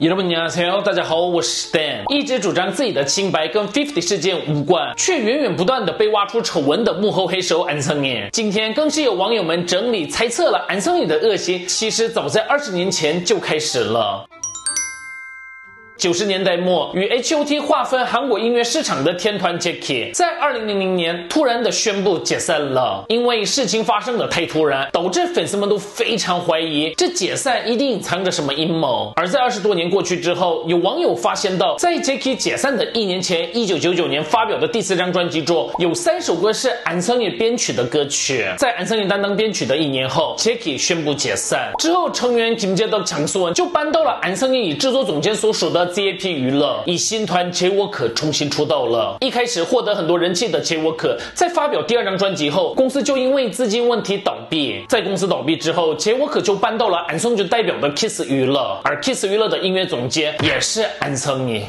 여러분안녕하세요大家好，我是 Stan。一直主张自己的清白跟 Fifty 事件无关，却源源不断的被挖出丑闻的幕后黑手安森野，今天更是有网友们整理猜测了安森野的恶行，其实早在二十年前就开始了。 九十年代末，与 H.O.T 划分韩国音乐市场的天团 Jackie，在二零零零年突然的宣布解散了，因为事情发生的太突然，导致粉丝们都非常怀疑这解散一定藏着什么阴谋。而在二十多年过去之后，有网友发现到，在 Jackie 解散的一年前，一九九九年发表的第四张专辑中，有三首歌是安森野编曲的歌曲。在安森野担当编曲的一年后 Jackie 宣布解散之后，成员金杰的强素文就搬到了安森野以制作总监所属的。CAP 娱乐以新团 J-WORK 重新出道了。一开始获得很多人气的 J-WORK，在发表第二张专辑后，公司就因为资金问题倒闭。在公司倒闭之后，J-WORK 就搬到了安松就代表的 Kiss 娱乐，而 Kiss 娱乐的音乐总监也是安松尼。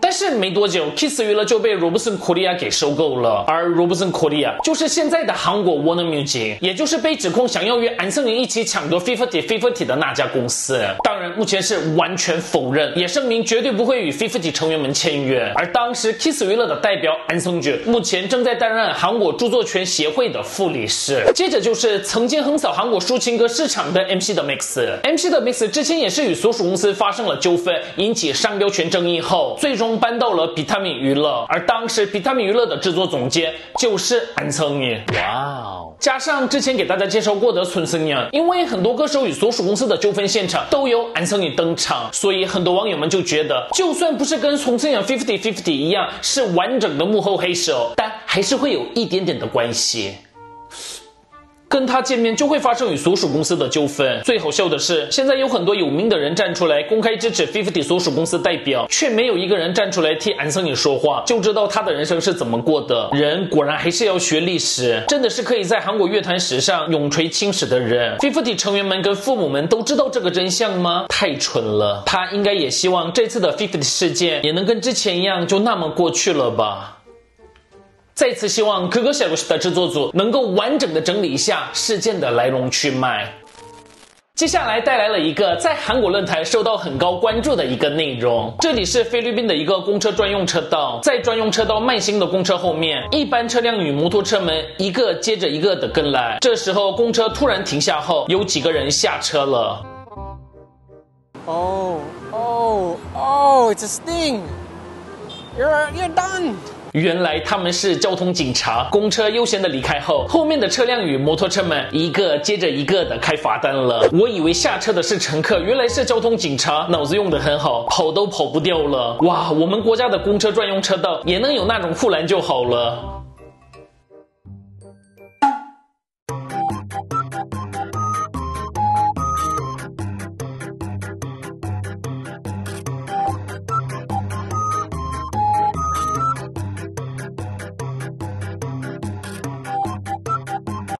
但是没多久，Kiss 娱乐就被 Robson Korea 给收购了，而 Robson Korea 就是现在的韩国 Warner Music，也就是被指控想要与安森林一起抢夺 Fifty Fifty 的那家公司。当然，目前是完全否认，也声明绝对不会与 Fifty 成员们签约。而当时 Kiss 娱乐的代表安松觉，目前正在担任韩国著作权协会的副理事。接着就是曾经横扫韩国抒情歌市场的 MC 的 Mix，MC 的 Mix 之前也是与所属公司发生了纠纷，引起商标权争议后，最终。搬到了比他米娱乐，而当时比他米娱乐的制作总监就是安曾年。哇哦！加上之前给大家介绍过的孙森娘，因为很多歌手与所属公司的纠纷现场都有安曾年登场，所以很多网友们就觉得，就算不是跟孙森娘 fifty fifty 一样是完整的幕后黑手，但还是会有一点点的关系。跟他见面就会发生与所属公司的纠纷。最好笑的是，现在有很多有名的人站出来公开支持 Fifty 所属公司代表，却没有一个人站出来替安森尼说话，就知道他的人生是怎么过的。人果然还是要学历史，真的是可以在韩国乐坛史上永垂青史的人。Fifty 成员们跟父母们都知道这个真相吗？太蠢了！他应该也希望这次的 Fifty 事件也能跟之前一样，就那么过去了吧。再次希望可可小故事的制作组能够完整的整理一下事件的来龙去脉。接下来带来了一个在韩国论坛受到很高关注的一个内容。这里是菲律宾的一个公车专用车道，在专用车道慢行的公车后面，一般车辆与摩托车们一个接着一个的跟来。这时候公车突然停下后，有几个人下车了。Oh, oh, oh! It's a sting. You're you're done. 原来他们是交通警察。公车悠闲的离开后，后面的车辆与摩托车们一个接着一个的开罚单了。我以为下车的是乘客，原来是交通警察，脑子用的很好，跑都跑不掉了。哇，我们国家的公车专用车道也能有那种护栏就好了。